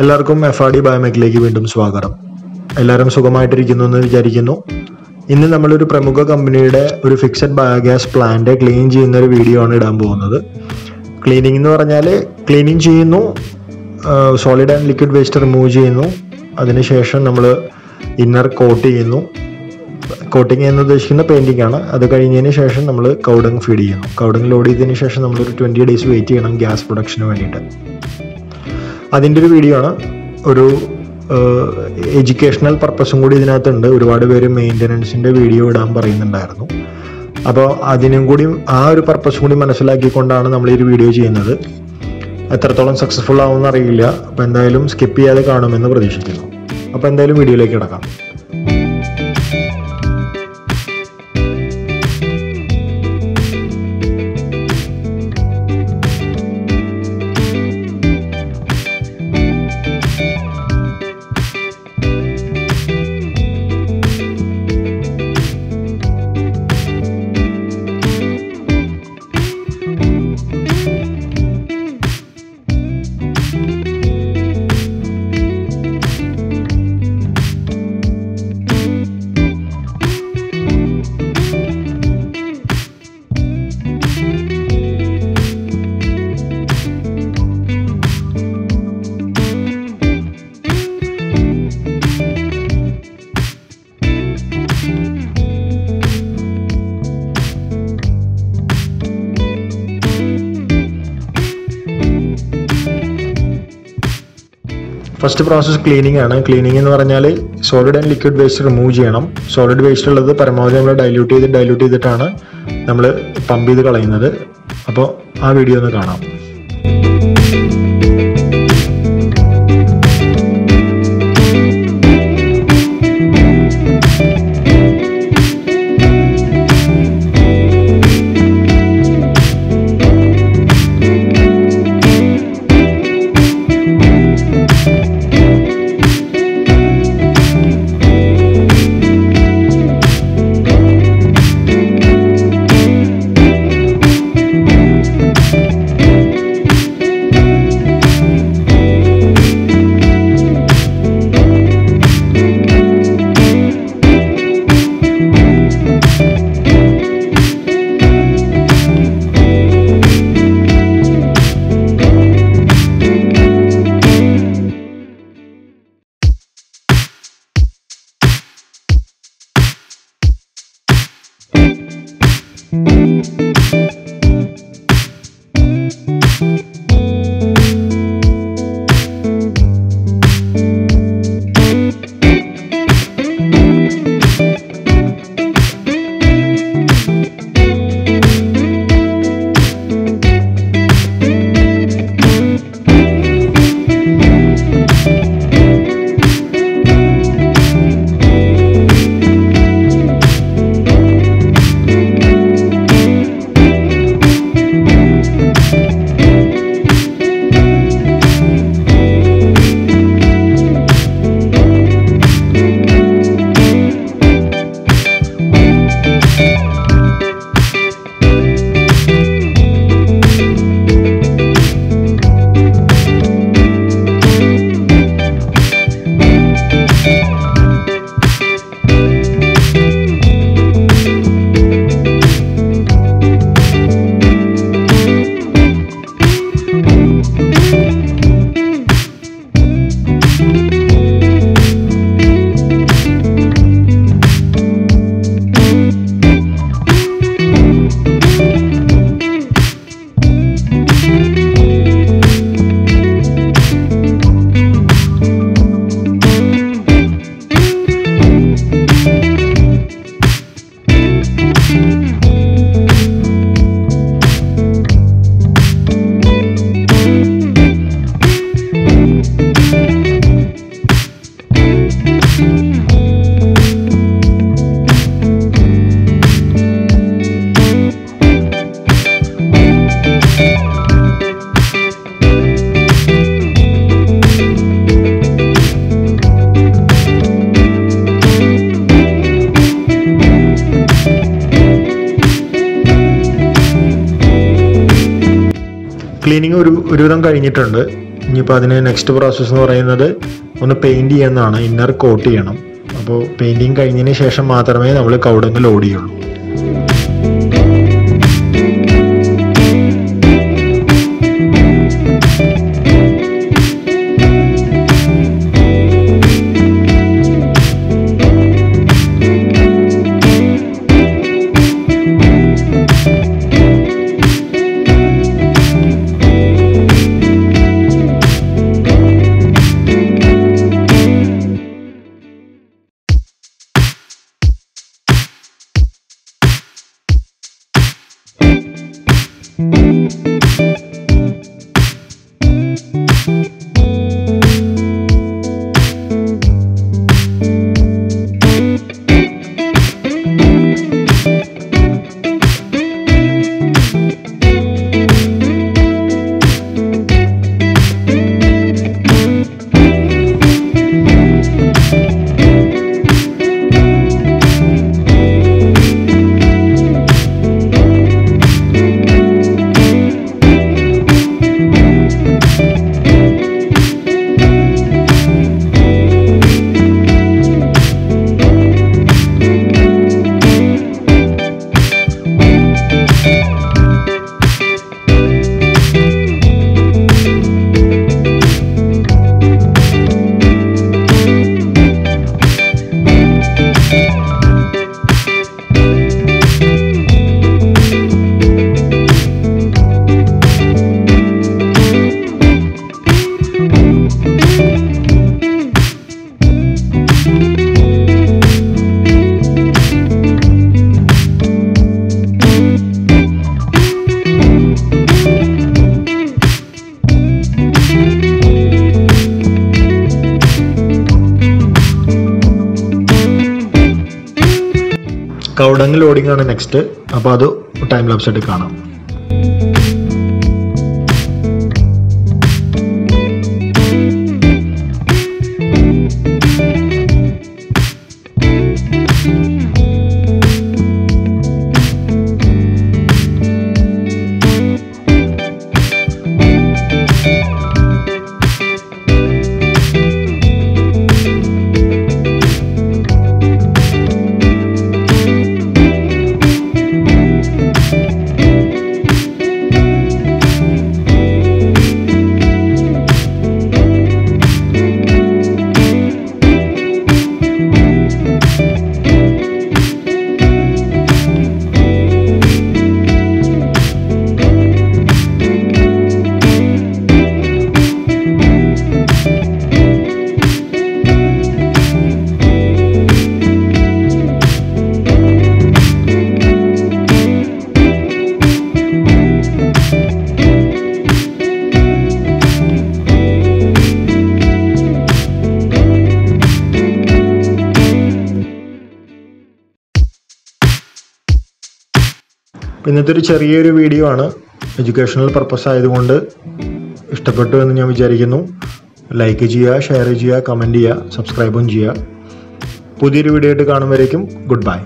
എല്ലാവർക്കും F R D ബയോമെക്കിലേക്ക് വീണ്ടും സ്വാഗതം. എല്ലാവരും സുഖമായിട്ടിരിക്കുന്നു എന്ന് വിചാരിക്കുന്നു. ഇന്ന് നമ്മളൊരു പ്രമുഖ കമ്പനിയുടെ ഒരു ഫിക്സഡ് ബയോഗ്യാസ് പ്ലാന്റ് ക്ലീൻ ചെയ്യുന്ന ഒരു വീഡിയോ ആണ് ഇടാൻ പോകുന്നത്. ക്ലീനിങ് എന്ന് പറഞ്ഞാൽ ക്ലീനിങ് ചെയ്യുന്നു solid and liquid waste remove ചെയ്യുന്നു. അതിനുശേഷം നമ്മൾ ഇന്നർ കോട്ട് ചെയ്യുന്നു. കോട്ടിങ് എന്ന് ഉദ്ദേശിക്കുന്ന പെയിന്റിംഗ് ആണ്. അത് കഴിഞ്ഞതിന് ശേഷം നമ്മൾ കൗഡങ് ഫീഡ് ചെയ്യുന്നു. കൗഡങ് ലോഡ് ചെയ്തതിന് ശേഷം നമ്മളൊരു ട്വന്റി ഡേയ്സ് വെയിറ്റ് ചെയ്യണം ഗ്യാസ് പ്രൊഡക്ഷന് വേണ്ടിയിട്ട്. അതിന്റെ ഒരു വീഡിയോ ആണ്. ഒരു എഡ്യൂക്കേഷണൽ പർപ്പസും കൂടി ഇതിനകത്തുണ്ട്. ഒരുപാട് പേര് മെയിന്റനൻസിന്റെ വീഡിയോ ഇടാൻ പറയുന്നുണ്ടായിരുന്നു. അപ്പോൾ അതിനും കൂടി ആ ഒരു പർപ്പസും കൂടി മനസ്സിലാക്കിക്കൊണ്ടാണ് നമ്മൾ ഈ ഒരു വീഡിയോ ചെയ്യുന്നത്. എത്രത്തോളം സക്സസ്ഫുൾ ആവുമെന്ന് അറിയില്ല. അപ്പോൾ എന്തായാലും സ്കിപ്പ് ചെയ്യാതെ കാണുമെന്ന് പ്രതീക്ഷിക്കുന്നു. അപ്പോൾ എന്തായാലും വീഡിയോയിലേക്ക് കിടക്കാം. ഫസ്റ്റ് പ്രോസസ് ക്ലീനിങ് ആണ്. ക്ലീനിങ് എന്ന് പറഞ്ഞാൽ solid and liquid waste remove ചെയ്യണം. സോളിഡ് വേസ്റ്റ് ഉള്ളത് പരമാവധി നമ്മൾ ഡൈല്യൂട്ട് ചെയ്ത് ഡൈല്യൂട്ട് ചെയ്തിട്ടാണ് നമ്മൾ പമ്പ് ചെയ്ത് കളയുന്നത്. അപ്പോൾ ആ വീഡിയോ ഒന്ന് കാണാം. ക്ലീനിങ് ഒരു ഒരുവിധം കഴിഞ്ഞിട്ടുണ്ട്. ഇനിയിപ്പോൾ അതിന് നെക്സ്റ്റ് പ്രോസസ്സ് എന്ന് പറയുന്നത് ഒന്ന് പെയിന്റ് ചെയ്യുന്നതാണ്. ഇന്നർ കോട്ട് ചെയ്യണം. അപ്പോൾ പെയിന്റിങ് കഴിഞ്ഞതിന് ശേഷം മാത്രമേ നമ്മൾ കൗടങ്ങ് ലോഡ് ചെയ്യുള്ളൂ. കൗഡങ് ഓടിങ്ങാണ് നെക്സ്റ്റ് അപ്പോൾ അത് ടൈം ലാപ്സ് ആയിട്ട് കാണാം ഇന്നത്തെ ഒരു ചെറിയൊരു വീഡിയോ ആണ്. എഡ്യൂക്കേഷണൽ പർപ്പസ് ആയതുകൊണ്ട് ഇഷ്ടപ്പെട്ടു എന്ന് ഞാൻ വിചാരിക്കുന്നു. ലൈക്ക് ചെയ്യുക ഷെയർ ചെയ്യുക കമന്റ് ചെയ്യുക സബ്സ്ക്രൈബും ചെയ്യുക. പുതിയൊരു വീഡിയോ ആയിട്ട് കാണുമ്പോഴേക്കും ഗുഡ് ബൈ